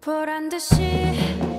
보란 듯이